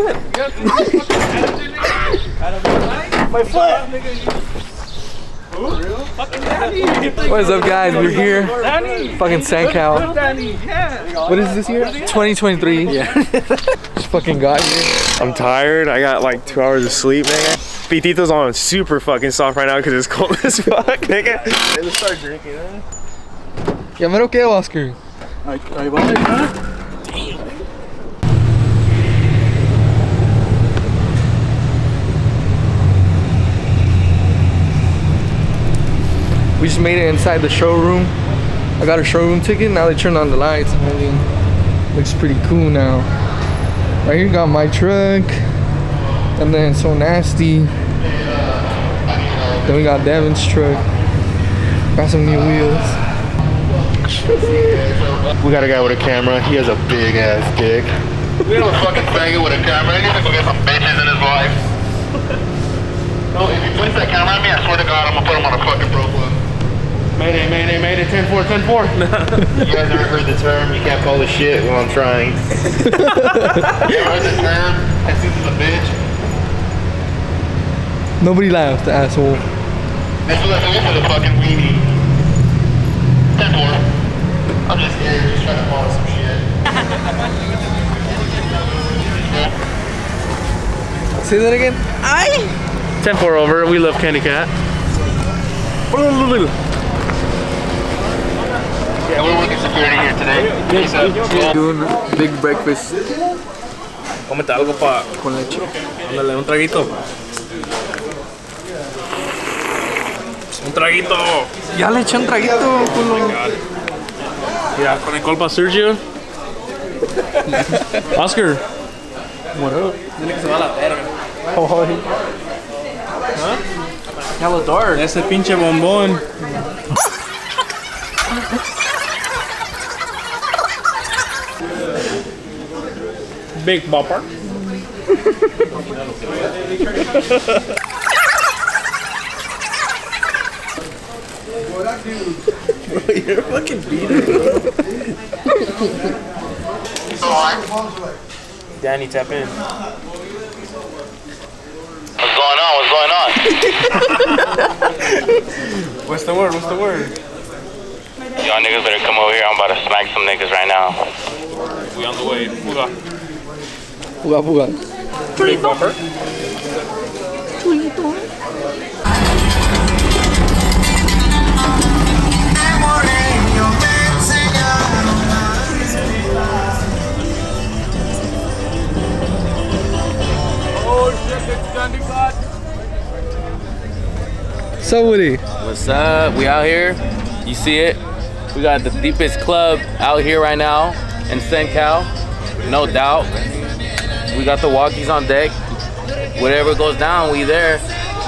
ahead, go ahead. My foot. What is up, guys? We're here. Fucking Cencal. What is this year? 2023. Yeah. Just fucking got here. I'm tired. I got like two hours of sleep, nigga. Pitito's on super fucking soft right now because it's cold as fuck, nigga. Hey, let's start drinking, huh? Ya mero quedo, Oscar. Ahí va, ¿eh? We just made it inside the showroom. I got a showroom ticket. Now they turned on the lights. I mean, looks pretty cool now. Right here got my truck. And then so nasty. Then we got Devin's truck. Got some new wheels. We got a guy with a camera. He has a big ass dick. We have a fucking faggot with a camera. He needs to go get some bitches in his life. No, if he points that camera at me, I swear to God, I'm gonna put him on a fucking pro club. Mayday, mayday, mayday, 10-4, 10-4. You guys ever heard the term, you can't call the shit while I'm trying? you ever heard the term, Jesus is a bitch? Nobody laughed, asshole. This was like for the fucking weenie. 10-4. I'm just here, just trying to follow some shit. Say that again. 10-4 over. We love Candy Cat. Doing big breakfast Cómete algo pa... con leche. Ándale, un traguito. Un traguito. Ya le eché un traguito, culo. Mira, con el colpa Sergio. Oscar. Up? Dile que se va a la verga. Hella dark. Ese pinche bombón. Big Bopper. You're fucking beating. Danny, tap in. What's going on? What's going on? What's the word? What's the word? Y'all niggas better come over here. I'm about to smack some niggas right now. We on the way. Big Bopper. So Woody. What's up? We out here. You see it? We got the deepest club out here right now in Cencal. No doubt. We got the walkies on deck. Whatever goes down, we there.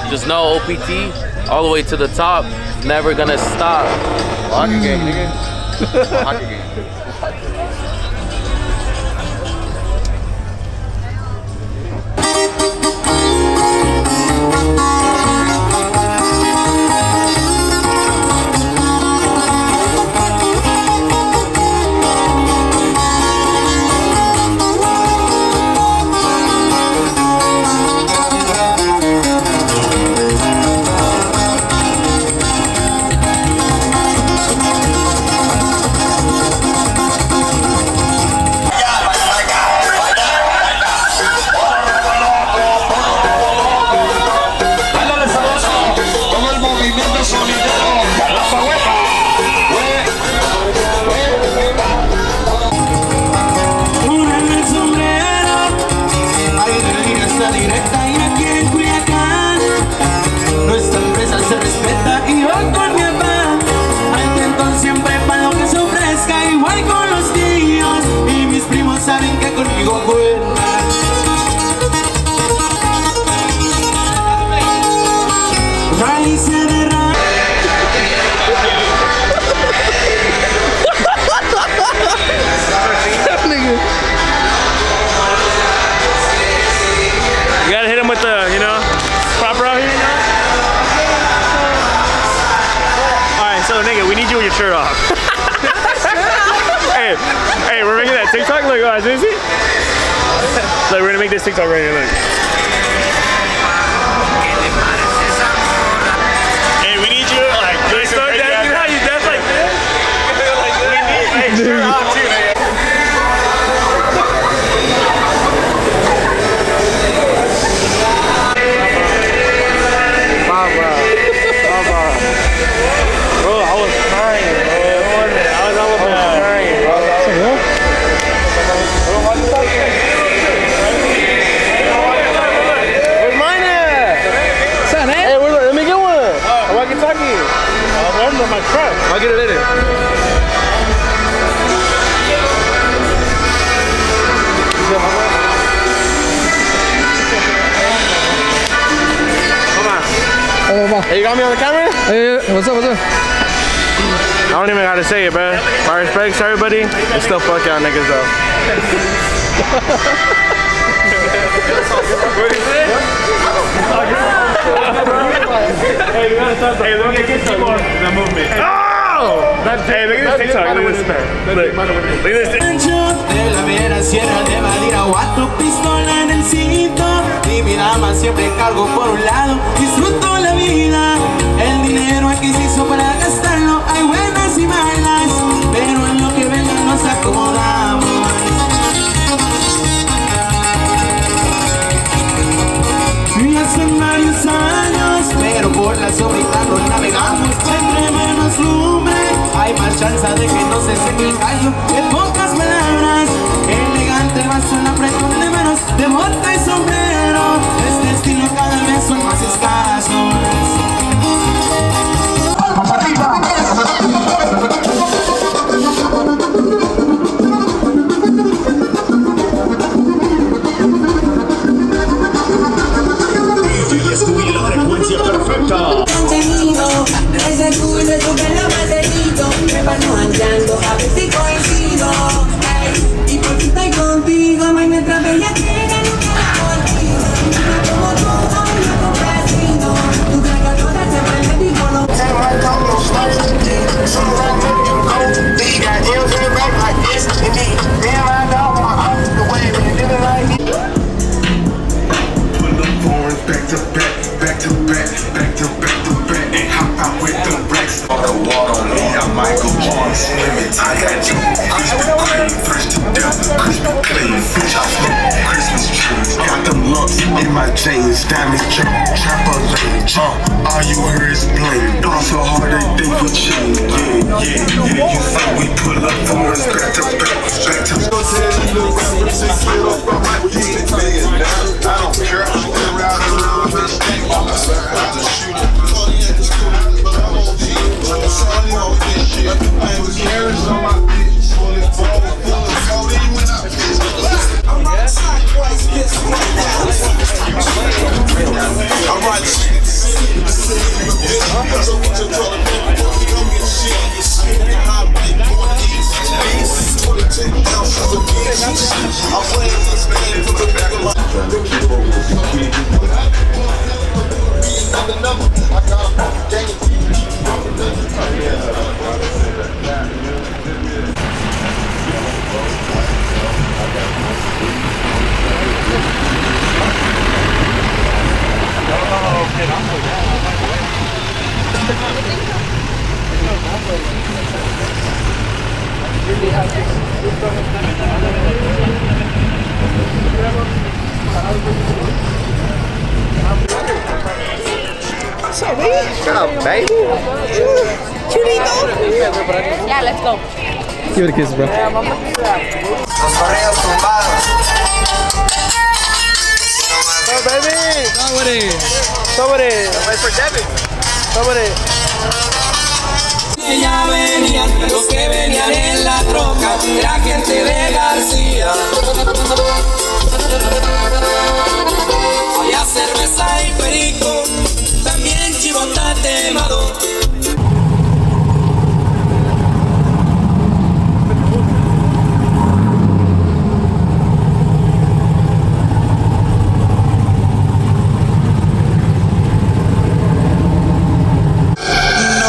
Just know OPT all the way to the top. Never gonna stop. Hockey game, nigga. Hockey game. Hey, hey, we're making that TikTok. Look, guys, is he? Like we're gonna make this TikTok right here. Look. Got me on the camera? Hey, what's up, what's up? I don't even know how to say it, bro. My respects to everybody. And still fuck y'all niggas though. Hey, we gotta stop. Hey, let me get some movement. Oh! hey, look at this TikTok. Look at this. Look, look at this. Siempre cargo por un lado. Disfruto la vida El dinero aquí se hizo para gastarlo. Hay buenas y malas Pero en lo que venga nos acomodamos. Y hace varios años Pero por la sobrita nos navegamos. Entre menos lumbre Hay más chance de que no se seque el callo me van andando, a ver si coincido. Y por qué estoy contigo, me swimming. I got you, Krispy Kreme, fresh to death, Krispy Kreme, fish I smoke, Christmas trees. Got them lumps in my jeans, diamonds drip, trampoline, jump. Uh, all you heard is bling, throw so hard they think we cheat. Yeah, yeah, yeah. You think we pull up foreigns back to back, back to back. Shorty on this shit. I was carrots on my dick. Full of gold, full of Cody when I Yeah, let's go. Give it a kiss, bro. baby. Somebody. Somebody. Wait for Devin. Somebody. Ya venían los que venían en la troca, la gente de García. Había cerveza y perico, No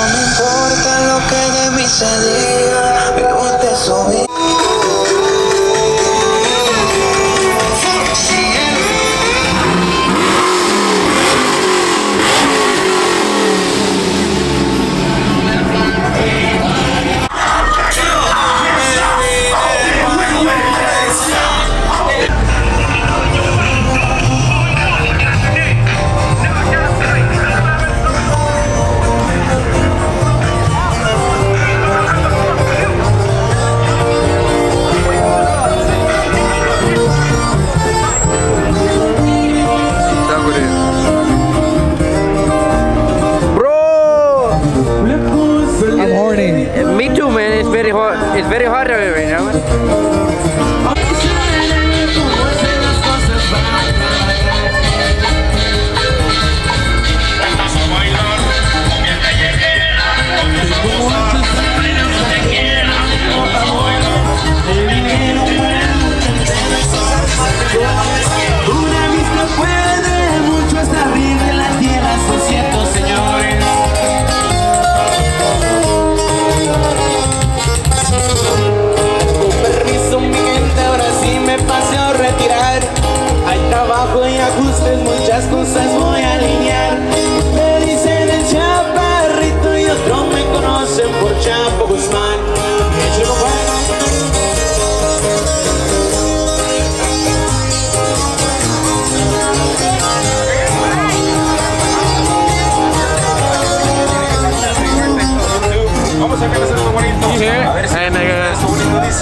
me importa lo que de mí se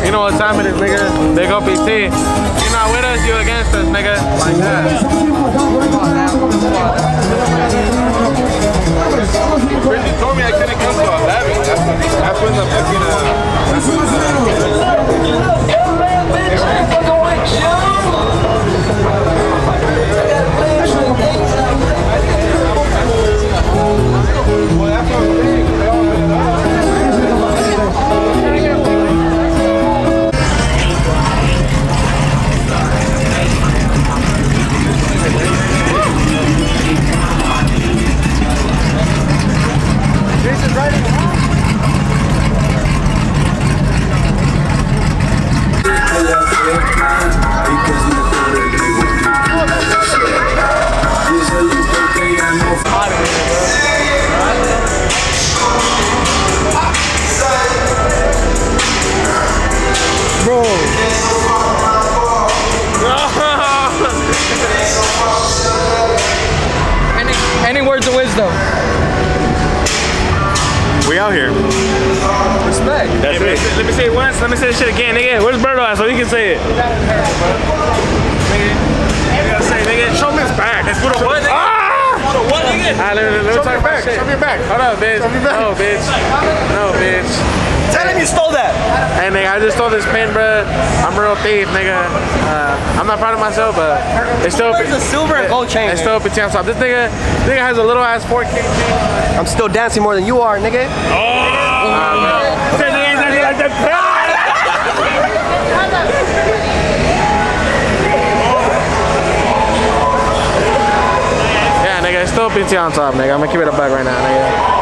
You know what time it is, nigga. Big up PT. You're not with us, you against us, nigga. Like that. Brittany told me I couldn't come to 11. That's when, that's when the fucking, uh, that's when Any, words of? We out here. Respect. That's it. Let me say it once. Let me say this shit again, nigga. Where's Birdo at so he can say it? Nigga, gotta say, nigga. Show me his back. That's what it was. Ah! What, nigga? Alright, let me, let me Show talk me your back. shit. Show me your back. Hold up, bitch. Show me back. No, bitch. No, bitch. Tell him you stole that. Hey, nigga, I just stole this pen, bro. I'm a real thief, nigga. Uh, I'm not proud of myself, but it's still Where's the silver and gold chain? It's still a petit on top. This nigga, nigga has a little ass 4K chain. I'm still dancing more than you are, nigga. This nigga ain't nothing like that. Yeah, nigga, it's still PT on top, nigga. I'm gonna keep it a bug right now, nigga.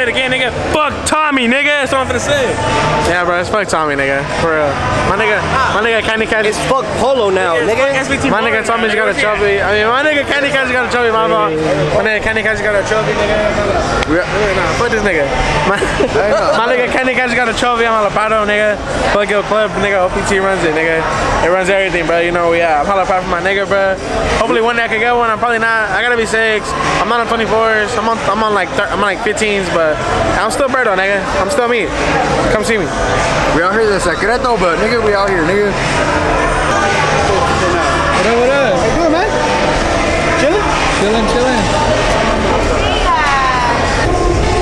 Say it again, nigga. Fuck Tommy, nigga. That's what I'm gonna say. Yeah, bro. It's fuck Tommy, nigga. For real. My nigga, my nigga Candy Cat. It's fuck Polo now, nigga. My nigga Tommy's got a trophy. I mean, my nigga Candy Cat's got a trophy, mama. My nigga Candy Cat's got a trophy, nigga. Nah, fuck this nigga. My, my nigga Candy Cat's got a trophy. I'm Jalapado, nigga. Fuck your club, nigga. OPT runs it, nigga. It runs everything, bro. You know where we at. I'm Jalapado for my nigga, bro. Hopefully one day I can get one. I'm probably not. I gotta be six. I'm not on 24s. I'm on. I'm on like. I'm on like 15s, but I'm still Birdo, nigga. I'm still me. Come see me. We out here in Secreto, but nigga, we out here, nigga. What up, what up? How you doing, man? Chilling? Chilling, chilling.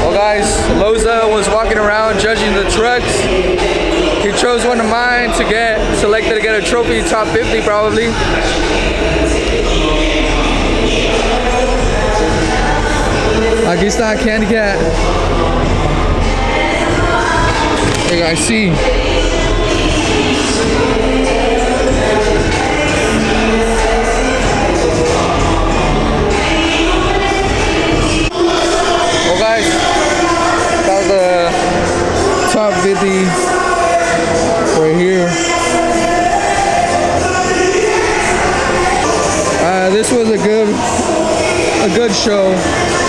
Well, guys, Loza was walking around judging the trucks. He chose one of mine to get selected to get a trophy, top 50 probably. Está Candy Cat. You guys see. Well, guys, that was the top 50 right here. Uh, this was a good, a good show.